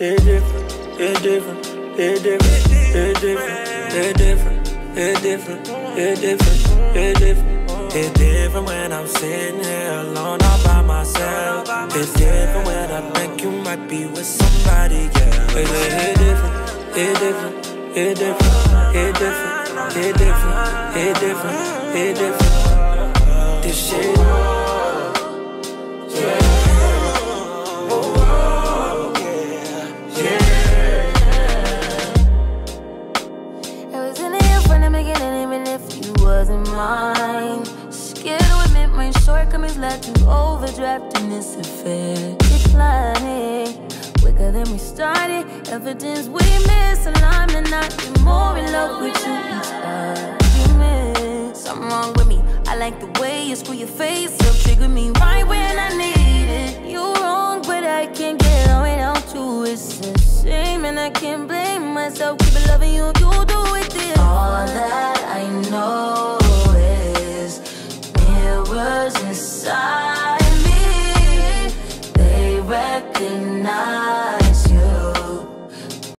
It different, it different, it different, it different, it different, it different, it different, it different. It's different when I'm sitting here alone all by myself. It's different when I think you might be with somebody. Wait, wait, different, it different, it different, it different, it different, it different, it different. Mine. Scared to admit my shortcomings led to overdraft in this affair. Declining quicker than we started. Evidence we misalignment, not be more in love with you each argument. Something wrong with me. I like the way you screw your face up, trigger me right when I need it. You wrong, but I can't get on without you. It's a shame, and I can't blame myself. Keep loving you, you do inside me. They recognize.